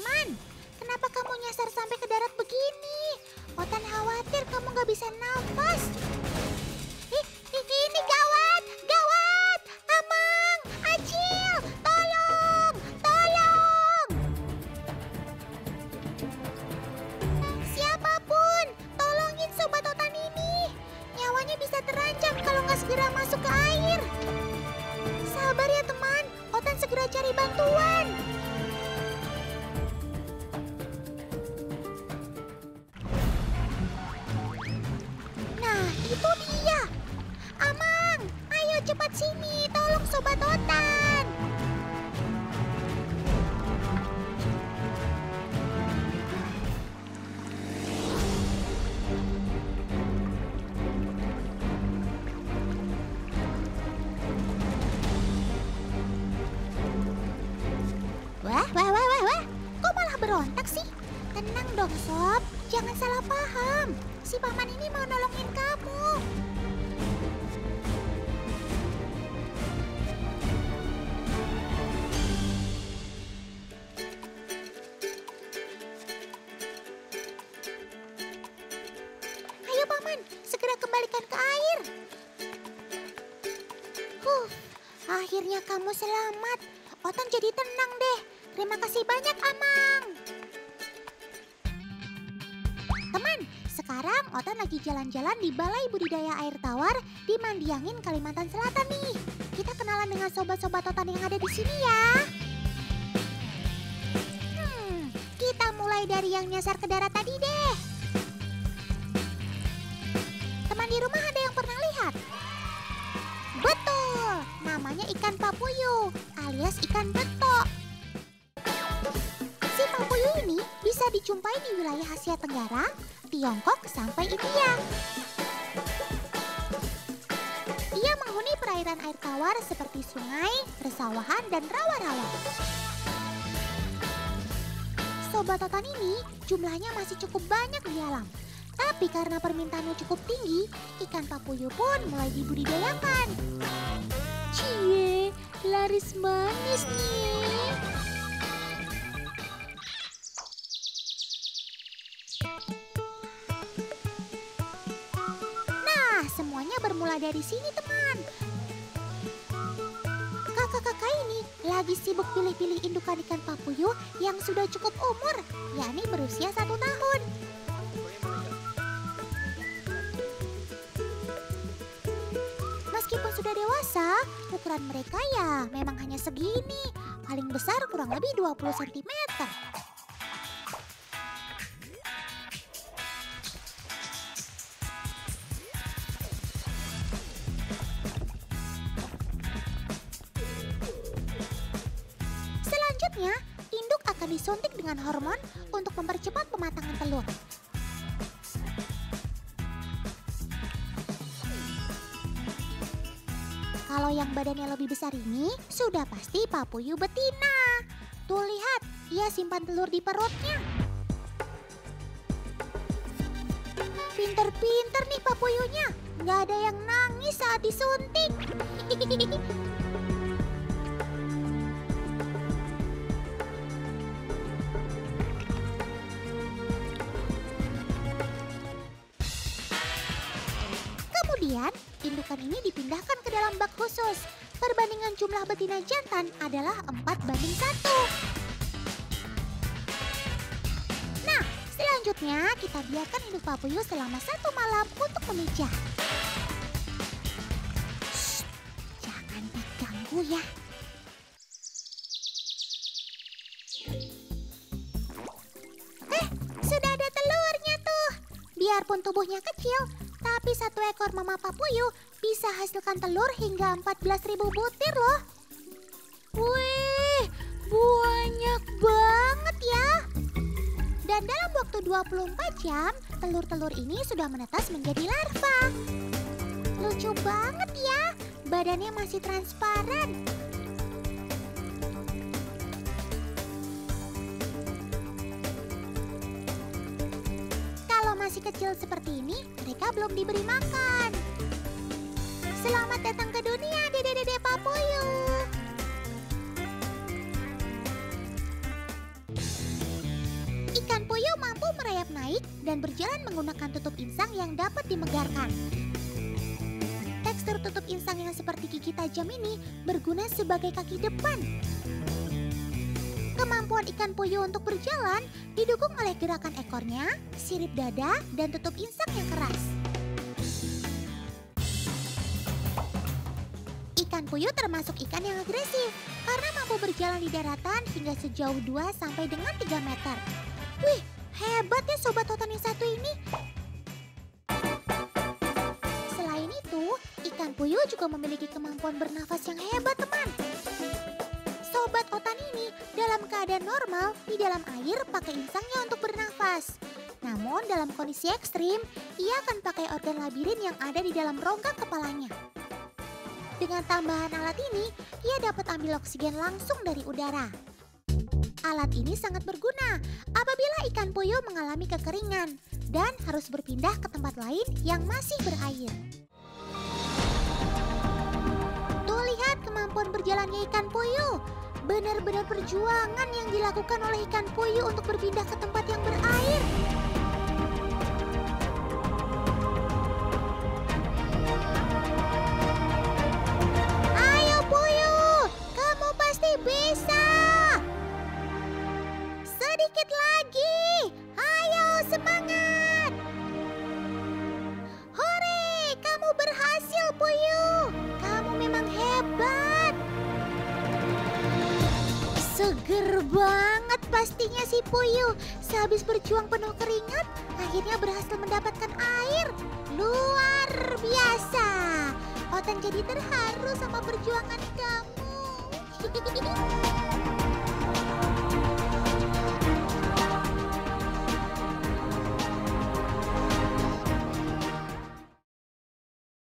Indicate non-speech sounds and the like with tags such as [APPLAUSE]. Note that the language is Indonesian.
Teman, kenapa kamu nyasar sampai ke darat begini? Otan khawatir kamu gak bisa nafas. Ih, ih, ini gawat, gawat! Amang, Acil, tolong, tolong! Siapa pun, tolongin Sobat Otan ini. Nyawanya bisa terancam kalau nggak segera masuk ke air. Sabar ya teman, Otan segera cari bantuan. Berontak sih? Tenang dong Sob, jangan salah paham. Si paman ini mau nolongin kamu. Ayo paman, segera kembalikan ke air. Huh, akhirnya kamu selamat. Otan jadi tenang deh. Terima kasih banyak, Amang. Teman, sekarang Otan lagi jalan-jalan di Balai Budidaya Air Tawar di Mandiangin, Kalimantan Selatan nih. Kita kenalan dengan sobat-sobat Otan yang ada di sini ya. Hmm, kita mulai dari yang nyasar ke darat tadi deh. Teman di rumah ada yang pernah lihat? Betul, namanya ikan papuyu alias ikan betok. Dijumpai di wilayah Asia Tenggara, Tiongkok sampai India. Ia menghuni perairan air tawar seperti sungai, persawahan, dan rawa-rawa. Sobat Totan ini jumlahnya masih cukup banyak di alam. Tapi karena permintaannya cukup tinggi, ikan papuyu pun mulai dibudidayakan. Cie, laris manis nih. Nah, semuanya bermula dari sini, teman. Kakak-kakak ini lagi sibuk pilih-pilih indukan ikan papuyu yang sudah cukup umur, yakni berusia satu tahun. Meskipun sudah dewasa, ukuran mereka ya memang hanya segini. Paling besar kurang lebih 20 cm. Selanjutnya, induk akan disuntik dengan hormon untuk mempercepat pematangan telur. Kalau yang badannya lebih besar ini sudah pasti papuyu betina. Tuh lihat, ia simpan telur di perutnya. Pinter-pinter nih papuyunya. Nggak ada yang nangis saat disuntik. [LAUGHS] indukan ini dipindahkan ke dalam bak khusus. Perbandingan jumlah betina jantan adalah 4 banding 1. Nah, selanjutnya kita biarkan induk papuyu selama satu malam untuk memijah. Jangan diganggu ya. Eh, sudah ada telurnya tuh. Biarpun tubuhnya kecil, tapi satu ekor mama papuyu bisa hasilkan telur hingga 14.000 butir loh. Wih, banyak banget ya. Dan dalam waktu 24 jam, telur-telur ini sudah menetas menjadi larva. Lucu banget ya, badannya masih transparan. Kalau masih kecil seperti ini, belum diberi makan. Selamat datang ke dunia, dede-dede papuyu. Ikan puyuh mampu merayap naik dan berjalan menggunakan tutup insang yang dapat dimegarkan. Tekstur tutup insang yang seperti gigi tajam ini berguna sebagai kaki depan. Kemampuan ikan puyuh untuk berjalan didukung oleh gerakan ekornya, sirip dada, dan tutup insang yang keras. Puyuh termasuk ikan yang agresif karena mampu berjalan di daratan hingga sejauh 2 sampai dengan 3 meter. Wih, hebat ya sobat totan yang satu ini. Selain itu, ikan puyuh juga memiliki kemampuan bernafas yang hebat, teman. Sobat otan ini dalam keadaan normal di dalam air pakai insangnya untuk bernafas. Namun dalam kondisi ekstrim, ia akan pakai organ labirin yang ada di dalam rongga kepalanya. Dengan tambahan alat ini, ia dapat ambil oksigen langsung dari udara. Alat ini sangat berguna apabila ikan puyuh mengalami kekeringan dan harus berpindah ke tempat lain yang masih berair. Tuh lihat kemampuan berjalannya ikan puyuh. Benar-benar perjuangan yang dilakukan oleh ikan puyuh untuk berpindah ke tempat yang berair. Seger banget pastinya si Puyuh. Sehabis berjuang penuh keringat, akhirnya berhasil mendapatkan air. Luar biasa. Otan jadi terharu sama perjuangan kamu. [LAUGHS]